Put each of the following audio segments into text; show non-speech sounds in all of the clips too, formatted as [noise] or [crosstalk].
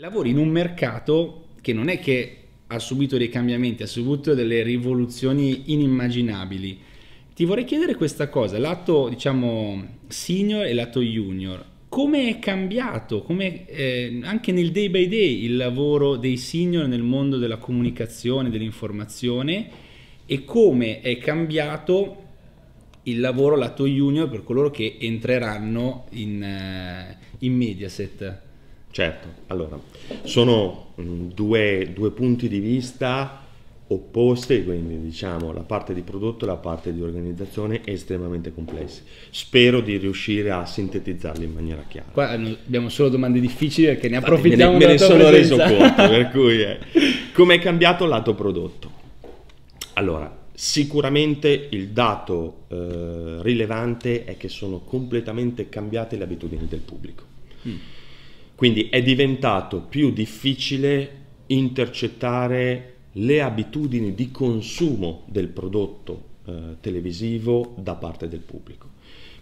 Lavori in un mercato che non è che ha subito dei cambiamenti, ha subito delle rivoluzioni inimmaginabili. Ti vorrei chiedere questa cosa, lato diciamo senior e lato junior, come è cambiato, come, eh, anche nel day by day, il lavoro dei senior nel mondo della comunicazione, dell'informazione e come è cambiato il lavoro lato junior per coloro che entreranno in, uh, in Mediaset? Certo, allora, sono mm, due, due, punti di vista opposti, quindi diciamo la parte di prodotto e la parte di organizzazione estremamente complessi. Spero di riuscire a sintetizzarli in maniera chiara. Qua abbiamo solo domande difficili perché ne approfittiamo me ne, me ne sono reso conto, per [laughs] cui eh. come è cambiato il lato prodotto? Allora, sicuramente il dato eh, rilevante è che sono completamente cambiate le abitudini del pubblico. Mm quindi è diventato più difficile intercettare le abitudini di consumo del prodotto eh, televisivo da parte del pubblico.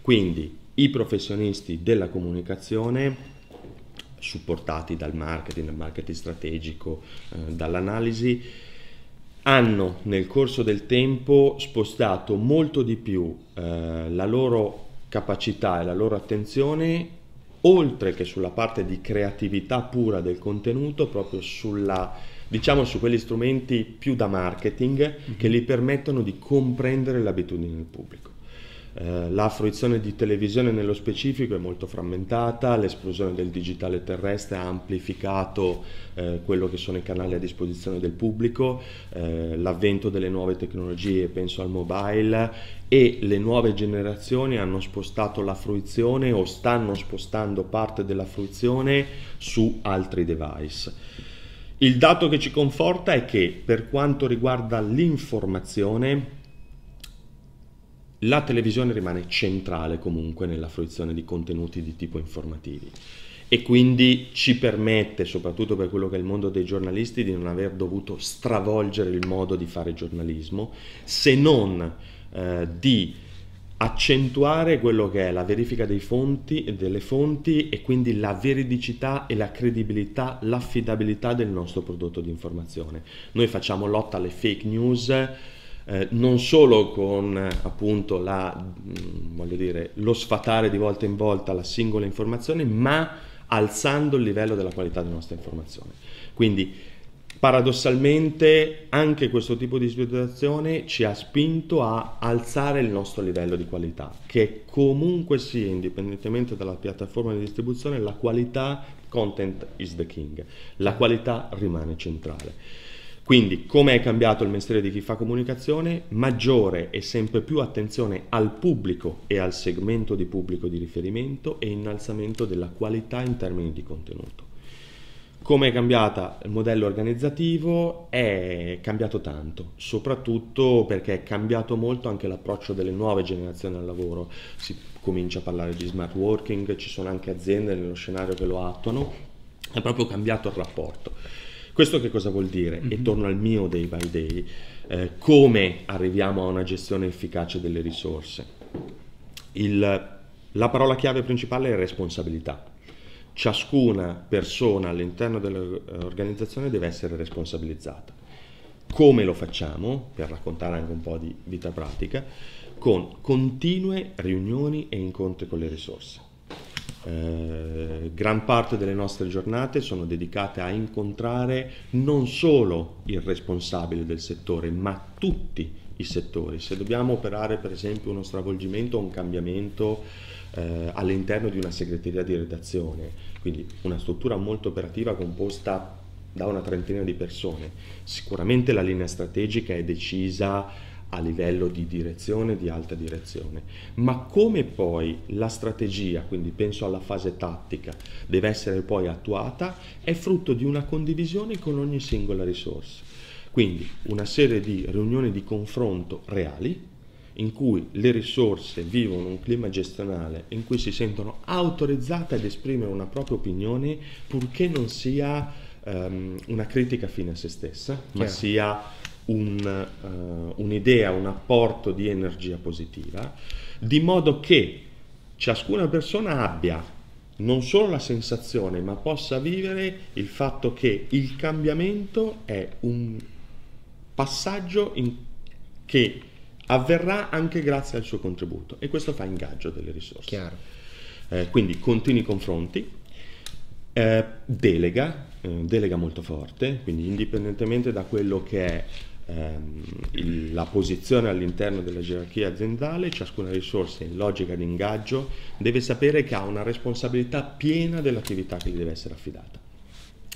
Quindi i professionisti della comunicazione, supportati dal marketing, dal marketing strategico, eh, dall'analisi, hanno nel corso del tempo spostato molto di più eh, la loro capacità e la loro attenzione oltre che sulla parte di creatività pura del contenuto, proprio sulla, diciamo, su quegli strumenti più da marketing mm-hmm. che gli permettono di comprendere le abitudini del pubblico. Eh, la fruizione di televisione nello specifico è molto frammentata, l'esplosione del digitale terrestre ha amplificato eh, quello che sono i canali a disposizione del pubblico, eh, l'avvento delle nuove tecnologie, penso al mobile, e le nuove generazioni hanno spostato la fruizione o stanno spostando parte della fruizione su altri device. Il dato che ci conforta è che per quanto riguarda l'informazione, la televisione rimane centrale comunque nella fruizione di contenuti di tipo informativi e quindi ci permette, soprattutto per quello che è il mondo dei giornalisti, di non aver dovuto stravolgere il modo di fare giornalismo, se non eh, di accentuare quello che è la verifica fonti, delle fonti e quindi la veridicità e la credibilità, l'affidabilità del nostro prodotto di informazione. Noi facciamo lotta alle fake news eh, non solo con appunto la, mm, dire, lo sfatare di volta in volta la singola informazione, ma alzando il livello della qualità della nostra informazione. Quindi paradossalmente anche questo tipo di situazione ci ha spinto a alzare il nostro livello di qualità, che comunque sia, indipendentemente dalla piattaforma di distribuzione, la qualità content is the king, la qualità rimane centrale. Quindi, come è cambiato il mestiere di chi fa comunicazione? Maggiore e sempre più attenzione al pubblico e al segmento di pubblico di riferimento e innalzamento della qualità in termini di contenuto. Come è cambiato il modello organizzativo? È cambiato tanto, soprattutto perché è cambiato molto anche l'approccio delle nuove generazioni al lavoro. Si comincia a parlare di smart working, ci sono anche aziende nello scenario che lo attuano, è proprio cambiato il rapporto. Questo che cosa vuol dire? Mm-hmm. E mhm. torno al mio day by day, eh, come arriviamo a una gestione efficace delle risorse? Il, la parola chiave principale è responsabilità. Ciascuna persona all'interno dell'organizzazione deve essere responsabilizzata. Come lo facciamo? Per raccontare anche un po' di vita pratica, con continue riunioni e incontri con le risorse eh, gran parte delle nostre giornate sono dedicate a incontrare non solo il responsabile del settore, ma tutti i settori. Se dobbiamo operare per esempio uno stravolgimento o un cambiamento eh, all'interno di una segreteria di redazione, quindi una struttura molto operativa composta da una trentina di persone, sicuramente la linea strategica è decisa a livello di direzione, di alta direzione, ma come poi la strategia, quindi penso alla fase tattica, deve essere poi attuata, è frutto di una condivisione con ogni singola risorsa. Quindi una serie di riunioni di confronto reali, in cui le risorse vivono un clima gestionale in cui si sentono autorizzate ad esprimere una propria opinione purché non sia um, una critica fine a se stessa, ma Chiaro. sia un, uh, un'idea, un apporto di energia positiva, di modo che ciascuna persona abbia non solo la sensazione, ma possa vivere il fatto che il cambiamento è un passaggio in, che avverrà anche grazie al suo contributo e questo fa ingaggio delle risorse. Eh, quindi continui confronti, eh, delega, eh, delega molto forte, quindi indipendentemente da quello che è ehm, il, la posizione all'interno della gerarchia aziendale, ciascuna risorsa in logica di ingaggio deve sapere che ha una responsabilità piena dell'attività che gli deve essere affidata.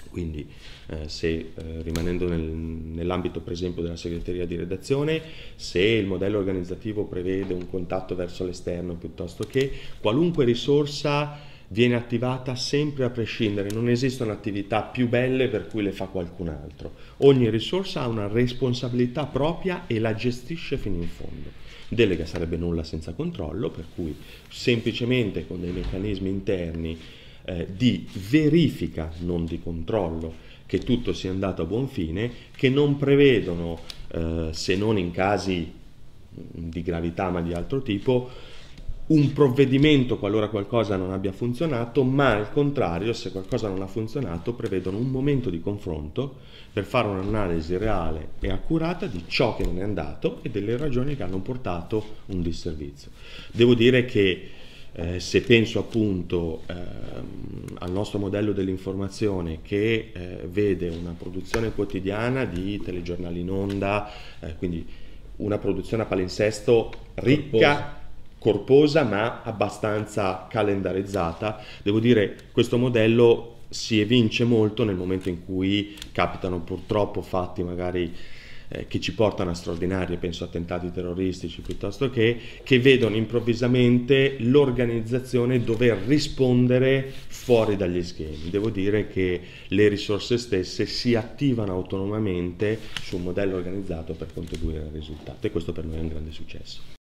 Quindi eh, se eh, rimanendo nel, nell'ambito per esempio della segreteria di redazione, se il modello organizzativo prevede un contatto verso l'esterno piuttosto che qualunque risorsa viene attivata sempre a prescindere, non esistono attività più belle per cui le fa qualcun altro. Ogni risorsa ha una responsabilità propria e la gestisce fino in fondo. Delega sarebbe nulla senza controllo, per cui semplicemente con dei meccanismi interni eh, di verifica, non di controllo, che tutto sia andato a buon fine, che non prevedono, eh, se non in casi di gravità ma di altro tipo, un provvedimento qualora qualcosa non abbia funzionato, ma al contrario, se qualcosa non ha funzionato, prevedono un momento di confronto per fare un'analisi reale e accurata di ciò che non è andato e delle ragioni che hanno portato un disservizio. Devo dire che eh, se penso appunto ehm, al nostro modello dell'informazione che eh, vede una produzione quotidiana di telegiornali in onda, eh, quindi una produzione a palinsesto ricca, corposa ma abbastanza calendarizzata, devo dire questo modello si evince molto nel momento in cui capitano purtroppo fatti magari eh, che ci portano a straordinarie, penso attentati terroristici piuttosto che, che vedono improvvisamente l'organizzazione dover rispondere fuori dagli schemi. Devo dire che le risorse stesse si attivano autonomamente su un modello organizzato per contribuire al risultato e questo per noi è un grande successo.